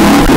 Thank you.